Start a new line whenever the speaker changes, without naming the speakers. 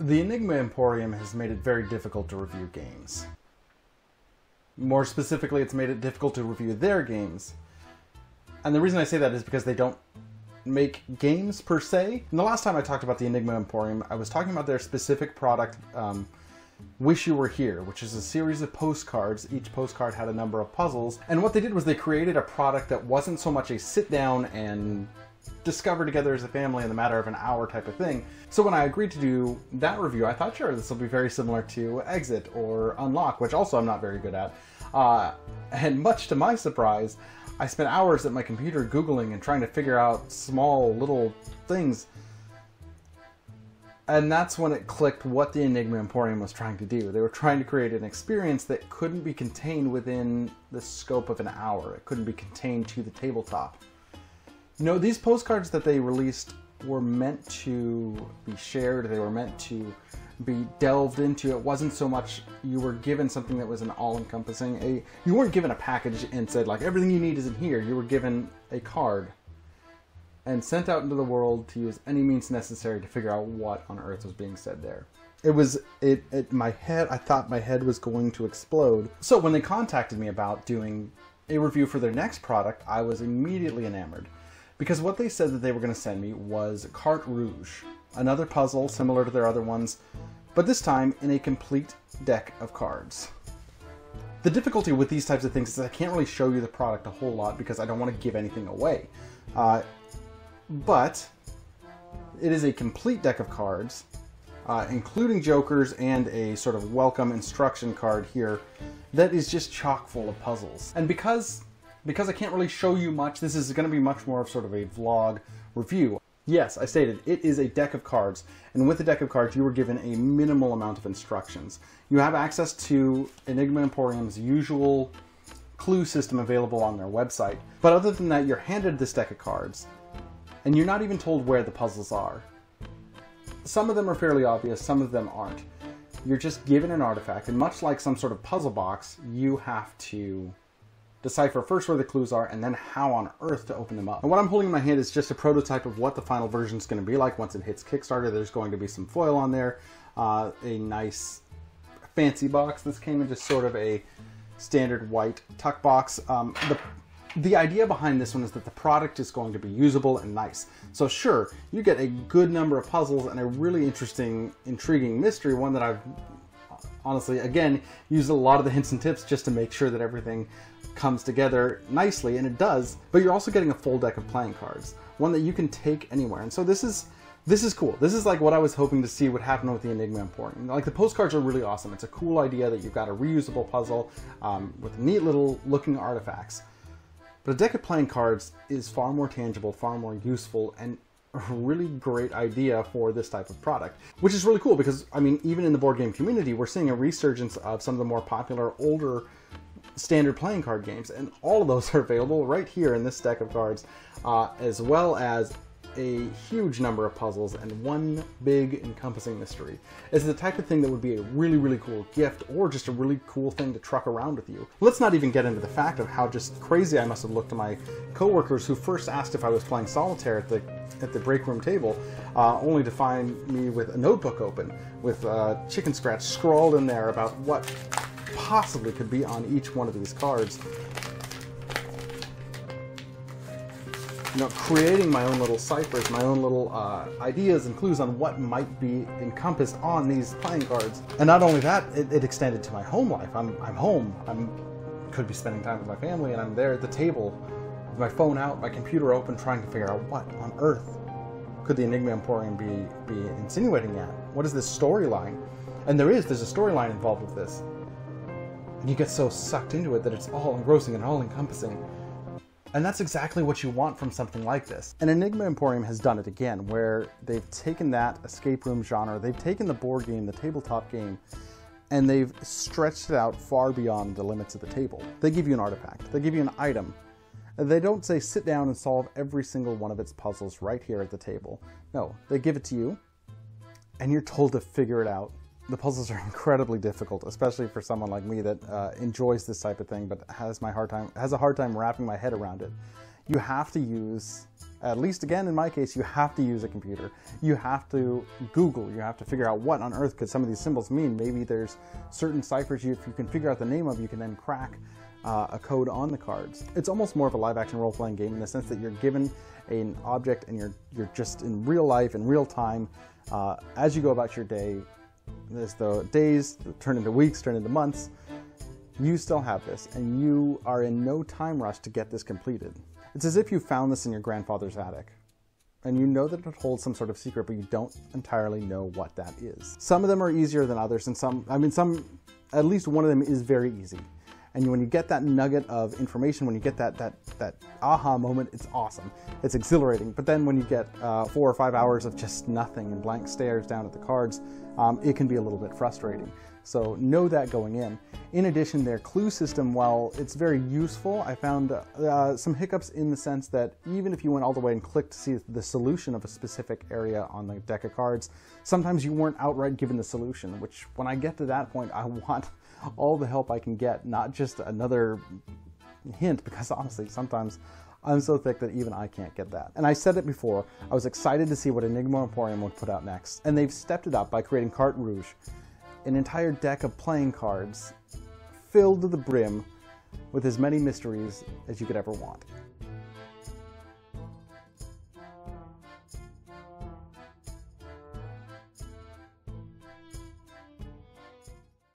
The Enigma Emporium has made it very difficult to review games. More specifically, it's made it difficult to review their games. And the reason I say that is because they don't make games per se. And the last time I talked about the Enigma Emporium, I was talking about their specific product, um, Wish You Were Here, which is a series of postcards. Each postcard had a number of puzzles. And what they did was they created a product that wasn't so much a sit down and discover together as a family in the matter of an hour type of thing. So when I agreed to do that review, I thought, sure, this will be very similar to Exit or Unlock, which also I'm not very good at. Uh, and much to my surprise, I spent hours at my computer Googling and trying to figure out small little things. And that's when it clicked what the Enigma Emporium was trying to do. They were trying to create an experience that couldn't be contained within the scope of an hour. It couldn't be contained to the tabletop. Know, these postcards that they released were meant to be shared, they were meant to be delved into. It wasn't so much you were given something that was an all-encompassing. A you weren't given a package and said like everything you need is in here. You were given a card and sent out into the world to use any means necessary to figure out what on earth was being said there. It was it, it my head I thought my head was going to explode. So when they contacted me about doing a review for their next product, I was immediately enamored. Because what they said that they were going to send me was Carte Rouge, another puzzle similar to their other ones, but this time in a complete deck of cards. The difficulty with these types of things is I can't really show you the product a whole lot because I don't want to give anything away. Uh, but it is a complete deck of cards, uh, including jokers and a sort of welcome instruction card here that is just chock full of puzzles. And because because I can't really show you much, this is going to be much more of sort of a vlog review. Yes, I stated, it is a deck of cards, and with the deck of cards you were given a minimal amount of instructions. You have access to Enigma Emporium's usual clue system available on their website, but other than that you're handed this deck of cards, and you're not even told where the puzzles are. Some of them are fairly obvious, some of them aren't. You're just given an artifact, and much like some sort of puzzle box, you have to decipher first where the clues are and then how on earth to open them up. And what I'm holding in my hand is just a prototype of what the final version is going to be like once it hits Kickstarter. There's going to be some foil on there, uh, a nice fancy box. This came in just sort of a standard white tuck box. Um, the the idea behind this one is that the product is going to be usable and nice. So sure, you get a good number of puzzles and a really interesting, intriguing mystery, one that I've honestly, again, used a lot of the hints and tips just to make sure that everything comes together nicely, and it does, but you're also getting a full deck of playing cards, one that you can take anywhere. And so this is this is cool. This is like what I was hoping to see would happen with the Enigma Emporium. Like the postcards are really awesome. It's a cool idea that you've got a reusable puzzle um, with neat little looking artifacts. But a deck of playing cards is far more tangible, far more useful, and a really great idea for this type of product, which is really cool because, I mean, even in the board game community, we're seeing a resurgence of some of the more popular older standard playing card games, and all of those are available right here in this deck of cards, uh, as well as a huge number of puzzles and one big encompassing mystery. It's the type of thing that would be a really, really cool gift or just a really cool thing to truck around with you. Let's not even get into the fact of how just crazy I must have looked to my coworkers who first asked if I was playing solitaire at the at the break room table, uh, only to find me with a notebook open with uh, chicken scratch scrawled in there about what possibly could be on each one of these cards. You know, creating my own little ciphers, my own little uh, ideas and clues on what might be encompassed on these playing cards. And not only that, it, it extended to my home life. I'm, I'm home. I'm could be spending time with my family, and I'm there at the table with my phone out, my computer open, trying to figure out what on earth could the Enigma Emporium be be insinuating at? What is this storyline? And there is, there's a storyline involved with this and you get so sucked into it that it's all engrossing and all encompassing. And that's exactly what you want from something like this. And Enigma Emporium has done it again, where they've taken that escape room genre, they've taken the board game, the tabletop game, and they've stretched it out far beyond the limits of the table. They give you an artifact, they give you an item. They don't say sit down and solve every single one of its puzzles right here at the table. No, they give it to you, and you're told to figure it out the puzzles are incredibly difficult, especially for someone like me that uh, enjoys this type of thing but has my hard time has a hard time wrapping my head around it. You have to use At least again, in my case, you have to use a computer. You have to Google. You have to figure out what on earth could some of these symbols mean. Maybe there's certain ciphers you, if you can figure out the name of, you can then crack uh, a code on the cards. It's almost more of a live action role playing game in the sense that you're given an object and you're you're just in real life in real time uh, as you go about your day. As the days turn into weeks, turn into months, you still have this, and you are in no time rush to get this completed. It's as if you found this in your grandfather's attic. And you know that it holds some sort of secret, but you don't entirely know what that is. Some of them are easier than others, and some, I mean, some, at least one of them is very easy. And when you get that nugget of information, when you get that that that aha moment, it's awesome. It's exhilarating. But then when you get uh, four or five hours of just nothing and blank stares down at the cards, um, it can be a little bit frustrating. So know that going in. In addition, their clue system, while it's very useful, I found uh, some hiccups in the sense that even if you went all the way and clicked to see the solution of a specific area on the deck of cards, sometimes you weren't outright given the solution, which when I get to that point, I want all the help I can get, not just another hint, because honestly, sometimes I'm so thick that even I can't get that. And I said it before, I was excited to see what Enigma Emporium would put out next, and they've stepped it up by creating Carte Rouge, an entire deck of playing cards filled to the brim with as many mysteries as you could ever want.